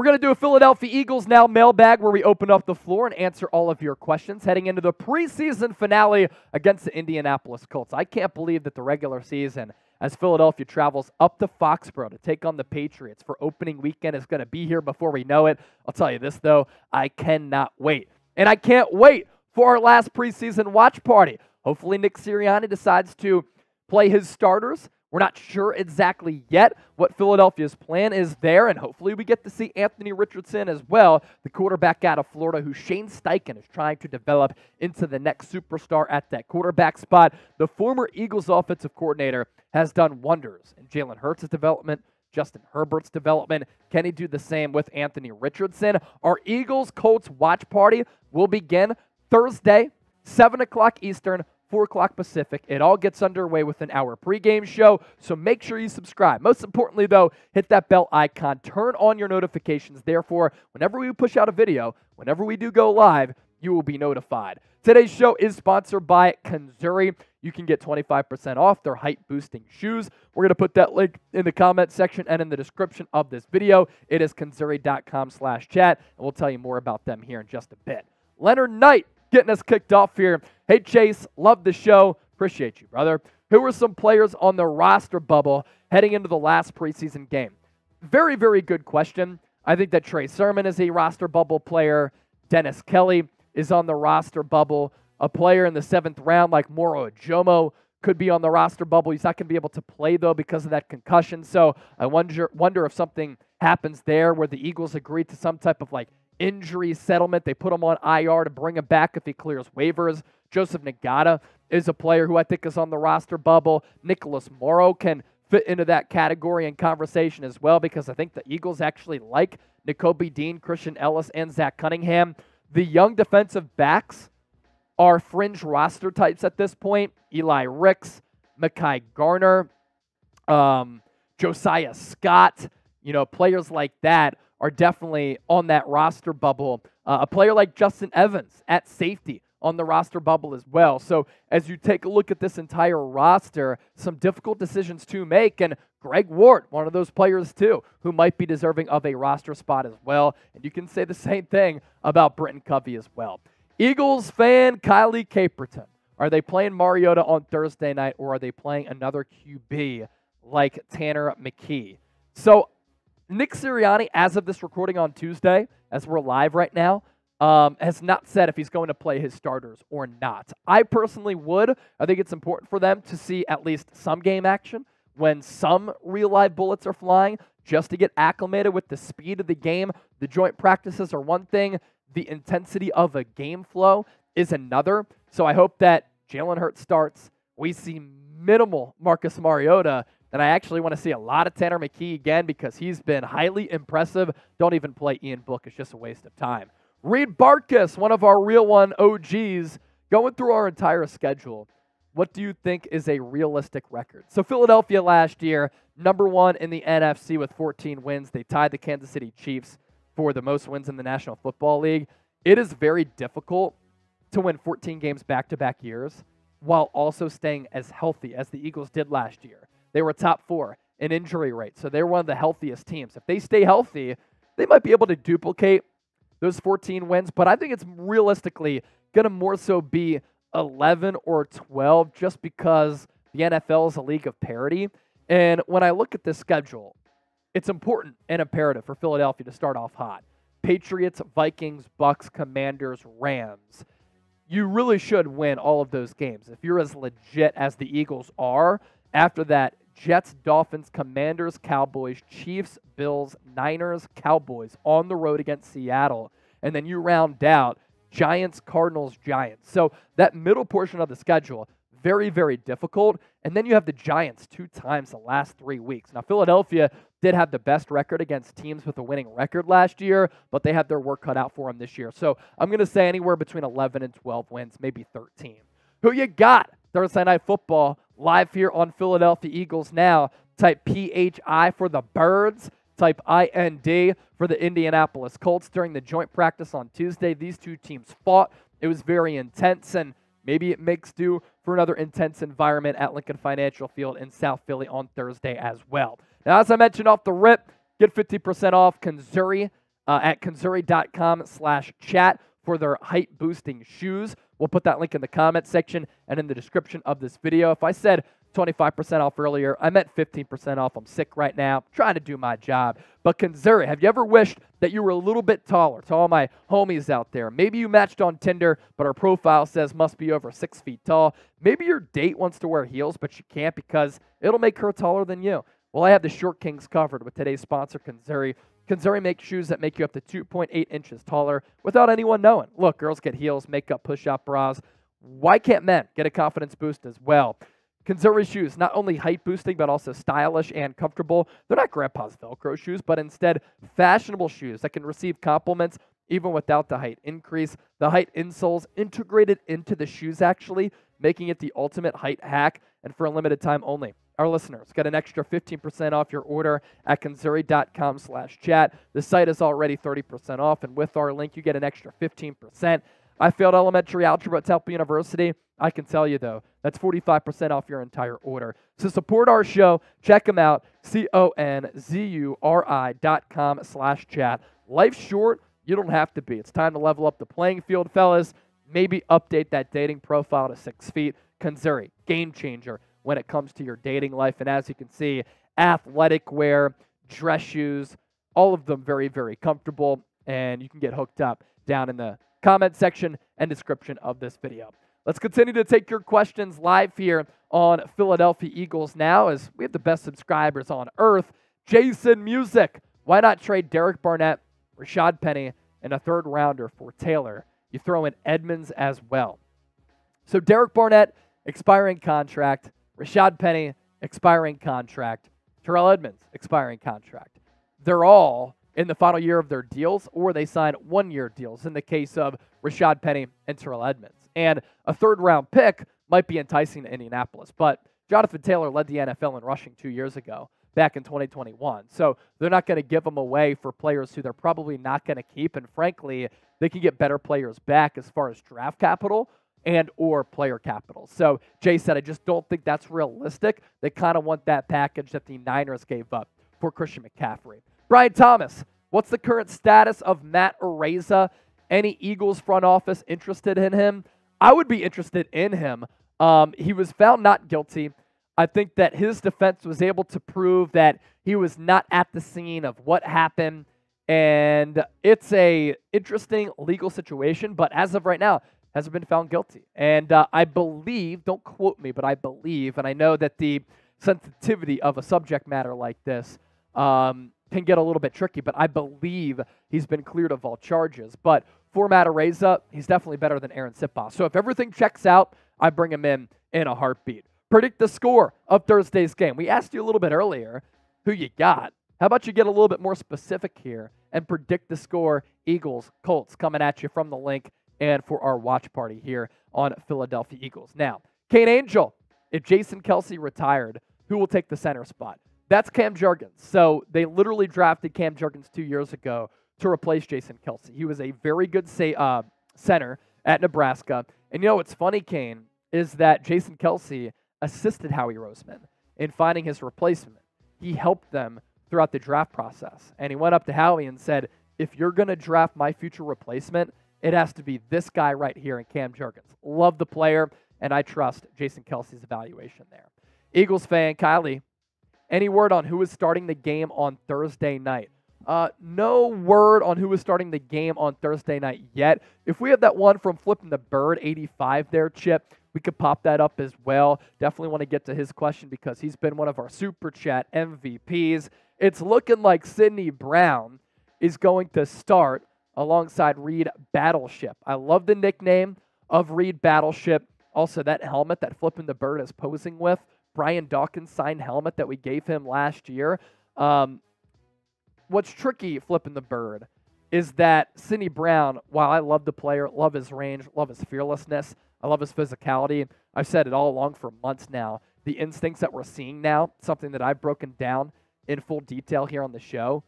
We're going to do a Philadelphia Eagles Now mailbag where we open up the floor and answer all of your questions heading into the preseason finale against the Indianapolis Colts. I can't believe that the regular season, as Philadelphia travels up to Foxborough to take on the Patriots for opening weekend, is going to be here before we know it. I'll tell you this, though, I cannot wait. And I can't wait for our last preseason watch party. Hopefully, Nick Sirianni decides to play his starters we're not sure exactly yet what Philadelphia's plan is there, and hopefully we get to see Anthony Richardson as well, the quarterback out of Florida, who Shane Steichen is trying to develop into the next superstar at that quarterback spot. The former Eagles offensive coordinator has done wonders in Jalen Hurts' development, Justin Herbert's development. Can he do the same with Anthony Richardson? Our Eagles Colts watch party will begin Thursday, 7 o'clock Eastern, 4 o'clock Pacific. It all gets underway with an hour pregame show, so make sure you subscribe. Most importantly, though, hit that bell icon, turn on your notifications. Therefore, whenever we push out a video, whenever we do go live, you will be notified. Today's show is sponsored by Conzuri. You can get 25% off their height boosting shoes. We're going to put that link in the comment section and in the description of this video. It is conzuri.com slash chat, and we'll tell you more about them here in just a bit. Leonard Knight getting us kicked off here. Hey, Chase, love the show. Appreciate you, brother. Who are some players on the roster bubble heading into the last preseason game? Very, very good question. I think that Trey Sermon is a roster bubble player. Dennis Kelly is on the roster bubble. A player in the seventh round like Moro Ojomo could be on the roster bubble. He's not going to be able to play though because of that concussion. So I wonder wonder if something happens there where the Eagles agree to some type of like injury settlement. They put him on IR to bring him back if he clears waivers. Joseph Ngata is a player who I think is on the roster bubble. Nicholas Morrow can fit into that category and conversation as well because I think the Eagles actually like Nakobe Dean, Christian Elliss, and Zach Cunningham. The young defensive backs are fringe roster types at this point. Eli Ricks, Mekhi Garner, um, Josiah Scott, you know, players like that are definitely on that roster bubble. Uh, a player like Justin Evans at safety on the roster bubble as well. So as you take a look at this entire roster, some difficult decisions to make. And Greg Ward, one of those players too, who might be deserving of a roster spot as well. And you can say the same thing about Britton Covey as well. Eagles fan Kylie Caperton. Are they playing Mariota on Thursday night or are they playing another QB like Tanner McKee? So Nick Sirianni, as of this recording on Tuesday, as we're live right now, um, has not said if he's going to play his starters or not. I personally would. I think it's important for them to see at least some game action when some real live bullets are flying just to get acclimated with the speed of the game. The joint practices are one thing, the intensity of a game flow is another. So I hope that Jalen Hurts starts. We see minimal Marcus Mariota and I actually want to see a lot of Tanner McKee again because he's been highly impressive. Don't even play Ian Book, it's just a waste of time. Reed Barkus, one of our real one OGs, going through our entire schedule. What do you think is a realistic record? So, Philadelphia last year, number one in the NFC with 14 wins. They tied the Kansas City Chiefs for the most wins in the National Football League. It is very difficult to win 14 games back to back years while also staying as healthy as the Eagles did last year. They were top four in injury rate, so they're one of the healthiest teams. If they stay healthy, they might be able to duplicate those 14 wins, but I think it's realistically going to more so be 11 or 12 just because the NFL is a league of parity. And when I look at this schedule, it's important and imperative for Philadelphia to start off hot. Patriots, Vikings, Bucks, Commanders, Rams. You really should win all of those games. If you're as legit as the Eagles are, after that, Jets, Dolphins, Commanders, Cowboys, Chiefs, Bills, Niners, Cowboys on the road against Seattle. And then you round out Giants, Cardinals, Giants. So that middle portion of the schedule, very, very difficult. And then you have the Giants two times the last three weeks. Now, Philadelphia did have the best record against teams with a winning record last year, but they had their work cut out for them this year. So I'm going to say anywhere between 11 and 12 wins, maybe 13. Who you got? Thursday Night Football live here on Philadelphia Eagles Now. Type PHI for the Birds. Type IND for the Indianapolis Colts during the joint practice on Tuesday. These two teams fought. It was very intense, and maybe it makes do for another intense environment at Lincoln Financial Field in South Philly on Thursday as well. Now, as I mentioned off the rip, get 50% off Conzuri uh, at Conzuri.com slash chat for their height boosting shoes. We'll put that link in the comment section and in the description of this video. If I said 25% off earlier. I meant 15% off. I'm sick right now, trying to do my job. But Conzuri, have you ever wished that you were a little bit taller? To all my homies out there, maybe you matched on Tinder, but our profile says must be over six feet tall. Maybe your date wants to wear heels, but she can't because it'll make her taller than you. Well, I have the Short Kings covered with today's sponsor, Conzuri. Conzuri makes shoes that make you up to 2.8 inches taller without anyone knowing. Look, girls get heels, makeup, push-up bras. Why can't men get a confidence boost as well? Conzuri shoes, not only height boosting, but also stylish and comfortable. They're not grandpa's Velcro shoes, but instead fashionable shoes that can receive compliments even without the height increase. The height insoles integrated into the shoes, actually, making it the ultimate height hack and for a limited time only. Our listeners get an extra 15% off your order at conzuri.com slash chat. The site is already 30% off, and with our link, you get an extra 15%. I failed elementary algebra at Temple University. I can tell you, though, that's 45% off your entire order. To support our show, check them out, C-O-N-Z-U-R-I dot com slash chat. Life's short. You don't have to be. It's time to level up the playing field, fellas. Maybe update that dating profile to six feet. Conzuri, game changer when it comes to your dating life. And as you can see, athletic wear, dress shoes, all of them very, very comfortable. And you can get hooked up down in the comment section and description of this video. Let's continue to take your questions live here on Philadelphia Eagles now as we have the best subscribers on earth. Jason Music. Why not trade Derek Barnett, Rashad Penny, and a third rounder for Taylor? You throw in Edmunds as well. So Derek Barnett, expiring contract. Rashad Penny, expiring contract. Terrell Edmunds, expiring contract. They're all in the final year of their deals, or they sign one year deals in the case of Rashad Penny and Terrell Edmunds. And a third round pick might be enticing to Indianapolis. But Jonathan Taylor led the NFL in rushing two years ago, back in 2021. So they're not going to give them away for players who they're probably not going to keep. And frankly, they can get better players back as far as draft capital and or player capital. So Jay said, I just don't think that's realistic. They kind of want that package that the Niners gave up for Christian McCaffrey. Brian Thomas, what's the current status of Matt Araiza? Any Eagles front office interested in him? I would be interested in him. Um, he was found not guilty. I think that his defense was able to prove that he was not at the scene of what happened, and it's a interesting legal situation. But as of right now, hasn't been found guilty. And uh, I believe, don't quote me, but I believe, and I know that the sensitivity of a subject matter like this um, can get a little bit tricky, but I believe he's been cleared of all charges. But for Matt Araiza, he's definitely better than Arryn Siposs. So if everything checks out, I bring him in in a heartbeat. Predict the score of Thursday's game. We asked you a little bit earlier who you got. How about you get a little bit more specific here and predict the score? Eagles, Colts coming at you from the link and for our watch party here on Philadelphia Eagles. Now, Kane Angel, if Jason Kelce retired, who will take the center spot? That's Cam Jurgens. So they literally drafted Cam Jurgens two years ago to replace Jason Kelce. He was a very good say, uh, center at Nebraska. And you know what's funny, Kane, is that Jason Kelce assisted Howie Roseman in finding his replacement. He helped them throughout the draft process. And he went up to Howie and said, if you're going to draft my future replacement, it has to be this guy right here in Cam Jurgens. Love the player, and I trust Jason Kelce's evaluation there. Eagles fan, Kylie, any word on who is starting the game on Thursday night? Uh, no word on who is starting the game on Thursday night yet. If we have that one from Flipping the Bird 85 there, Chip, we could pop that up as well. Definitely want to get to his question because he's been one of our super chat MVPs. It's looking like Sydney Brown is going to start alongside Reed Battleship. I love the nickname of Reed Battleship. Also, that helmet that Flipping the Bird is posing with, Brian Dawkins signed helmet that we gave him last year. Um, what's tricky flipping the bird is that Sydney Brown, while I love the player, love his range, love his fearlessness, I love his physicality. I've said it all along for months now. The instincts that we're seeing now, something that I've broken down in full detail here on the show.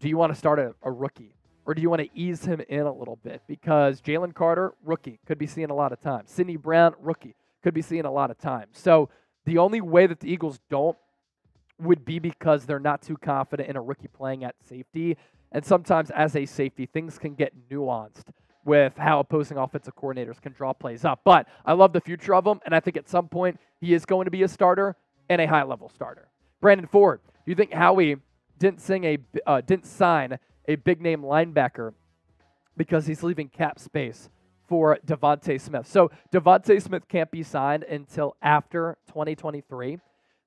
Do you want to start a, a rookie? Or do you want to ease him in a little bit? Because Jalen Carter, rookie, could be seeing a lot of time. Sydney Brown, rookie, could be seeing a lot of time. So the only way that the Eagles don't would be because they're not too confident in a rookie playing at safety. And sometimes, as a safety, things can get nuanced with how opposing offensive coordinators can draw plays up. But I love the future of him, and I think at some point he is going to be a starter and a high level starter. Brandon Ford, do you think Howie didn't sing a uh, didn't sign a big name linebacker because he's leaving cap space for DeVonta Smith? So DeVonta Smith can't be signed until after 2023.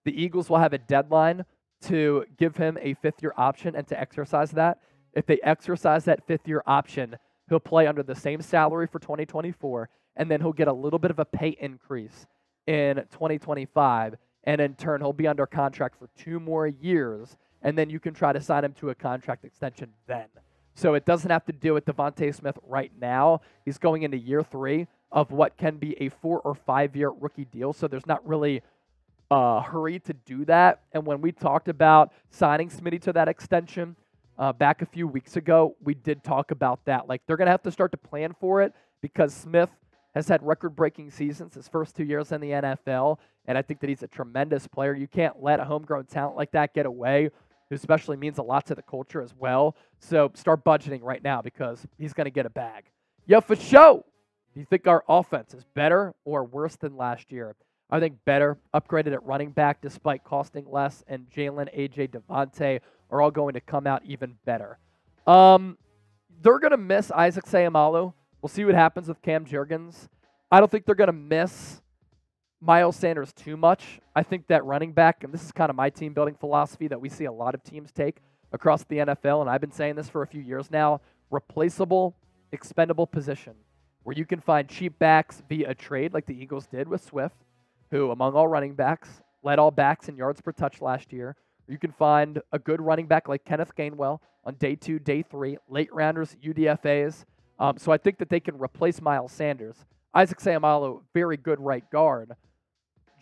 The Eagles will have a deadline to give him a fifth year option and to exercise that. If they exercise that fifth year option, he'll play under the same salary for 2024, and then he'll get a little bit of a pay increase in 2025. And in turn, he'll be under contract for two more years, and then you can try to sign him to a contract extension then. So it doesn't have to do with DeVonta Smith right now. He's going into year three of what can be a four or five year rookie deal. So there's not really a hurry to do that. And when we talked about signing Smitty to that extension, uh, back a few weeks ago, we did talk about that. Like they're going to have to start to plan for it because Smith has had record breaking seasons his first two years in the NFL. And I think that he's a tremendous player. You can't let a homegrown talent like that get away, who especially means a lot to the culture as well. So start budgeting right now because he's going to get a bag. Yeah, for sure. Do you think our offense is better or worse than last year? I think better, upgraded at running back despite costing less, and Jalen, AJ, DeVonta are all going to come out even better. Um, they're going to miss Isaac Seumalo. We'll see what happens with Cam Jurgens. I don't think they're going to miss Miles Sanders too much. I think that running back, and this is kind of my team building philosophy that we see a lot of teams take across the NFL, and I've been saying this for a few years now replaceable, expendable position where you can find cheap backs via a trade like the Eagles did with Swift, who, among all running backs, led all backs in yards per touch last year. You can find a good running back like Kenneth Gainwell on day two, day three, late rounders, UDFAs. Um, so I think that they can replace Miles Sanders. Isaac Seumalo, very good right guard.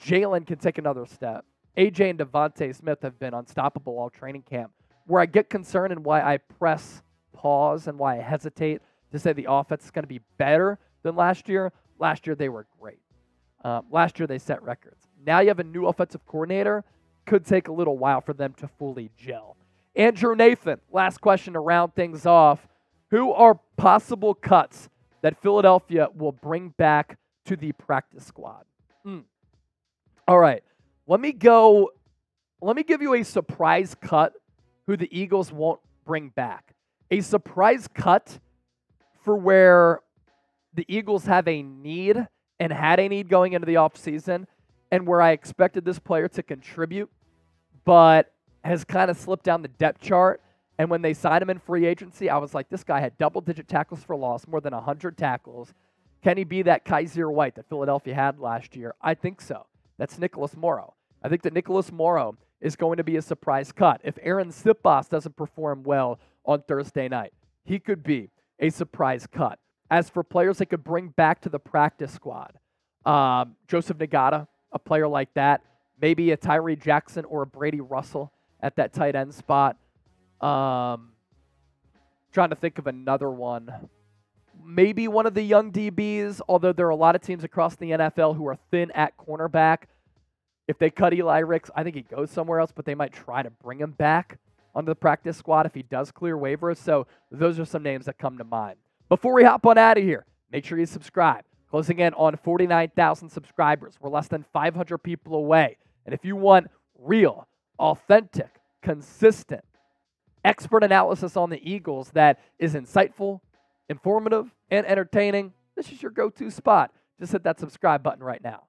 Jalen can take another step. AJ and DeVonta Smith have been unstoppable all training camp. Where I get concerned and why I press pause and why I hesitate to say the offense is going to be better than last year. Last year they were great. Um, last year they set records. Now you have a new offensive coordinator could take a little while for them to fully gel. Andrew Nathan, last question to round things off. Who are possible cuts that Philadelphia will bring back to the practice squad? Mm. All right, let me go. Let me give you a surprise cut who the Eagles won't bring back. A surprise cut for where the Eagles have a need and had a need going into the offseason and where I expected this player to contribute, but has kind of slipped down the depth chart. And when they signed him in free agency, I was like, this guy had double digit tackles for loss, more than 100 tackles. Can he be that Kyzir White that Philadelphia had last year? I think so. That's Nicholas Morrow. I think that Nicholas Morrow is going to be a surprise cut. If Arryn Siposs doesn't perform well on Thursday night, he could be a surprise cut. As for players they could bring back to the practice squad, um, Joseph Ngata, a player like that. Maybe a Tyree Jackson or a Brady Russell at that tight end spot. Um, trying to think of another one. Maybe one of the young DBs, although there are a lot of teams across the NFL who are thin at cornerback. If they cut Eli Ricks, I think he goes somewhere else, but they might try to bring him back onto the practice squad if he does clear waivers. So those are some names that come to mind. Before we hop on out of here, make sure you subscribe. Closing in on 49,000 subscribers. We're less than 500 people away. And if you want real, authentic, consistent, expert analysis on the Eagles that is insightful, informative, and entertaining, this is your go to spot. Just hit that subscribe button right now.